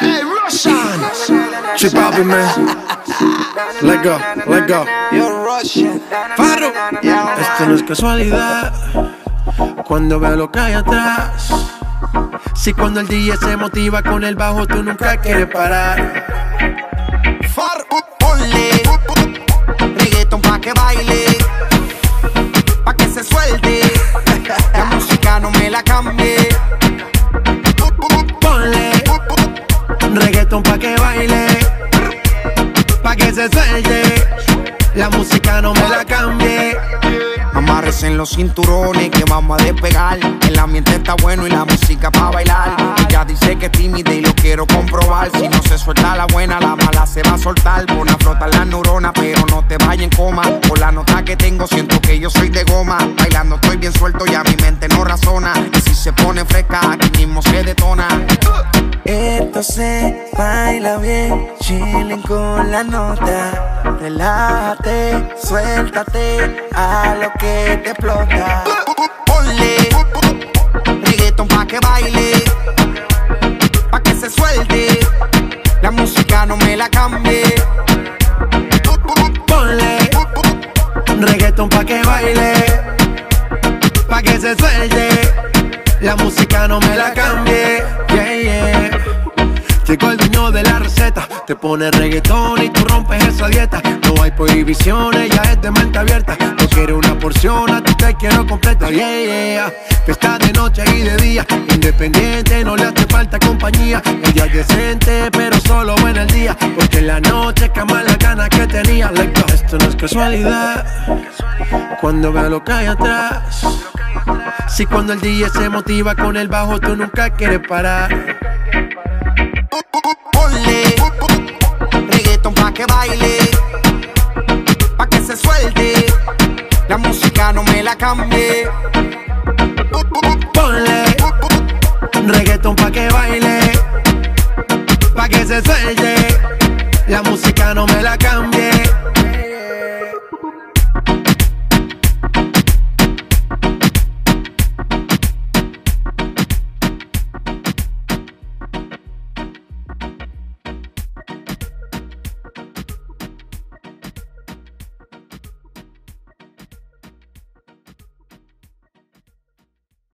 Hey, Russian. Papi, man. Let go, let go. You're Russian. Farro. Yeah, Esto no es casualidad. Cuando veo lo que hay atrás. Si cuando el DJ se motiva con el bajo, tú nunca quieres parar. Far, ponle reggaeton pa' que baile, pa' que se suelte. La música no me la cambie. Ponle reggaeton pa' que baile, pa' que se suelte. La música no me la cambie. Amarres en los cinturones que vamos a despegar. El ambiente está bueno y la música pa' bailar. Ella dice que es tímida y lo quiero comprobar. Si no se suelta la buena, la mala se va a soltar. Pon a frotar las neuronas, pero no te vayas en coma. Por la nota que tengo, siento que yo soy de goma. Bailando estoy bien suelto, ya mi mente no razona. Y si se pone fresca, aquí Esto se baila bien, chilling con la nota. Relájate, suéltate a lo que te explota. Ponle reggaeton pa' que baile, pa' que se suelte. La música no me la cambie. Ponle reggaeton pa' que baile, pa' que se suelte. La música no me la cambie. Yeah, yeah. Llegó el dueño de la receta, te pone reggaetón y tú rompes esa dieta. No hay prohibiciones, ya es de mente abierta. No quiero una porción, a ti te quiero completa. Yeah, yeah. Fiesta de noche y de día, independiente, no le hace falta compañía. Ella es decente, pero solo en el día. Porque en la noche cama la ganas que tenía. Esto no es casualidad. Cuando veo lo que hay atrás. Si cuando el DJ se motiva con el bajo, tú nunca quieres parar. Ponle reggaeton pa' que baile, pa' que se suelte. La música no me la cambie. Ponle reggaeton pa' que baile, pa' que se suelte. La música no me la cambie.